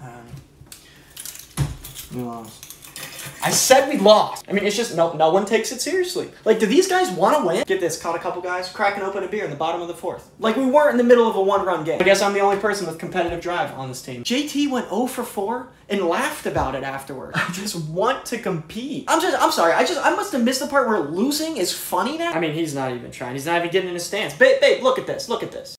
Um, we lost. I said we lost. I mean, it's just no, no one takes it seriously. Like, do these guys want to win? Get this, caught a couple guys cracking open a beer in the bottom of the fourth. Like, we weren't in the middle of a one-run game. I guess I'm the only person with competitive drive on this team. JT went 0 for 4 and laughed about it afterward. I just want to compete. I'm just, I'm sorry. I just, I must have missed the part where losing is funny now. I mean, he's not even trying. He's not even getting in his stance. Babe, babe, look at this. Look at this.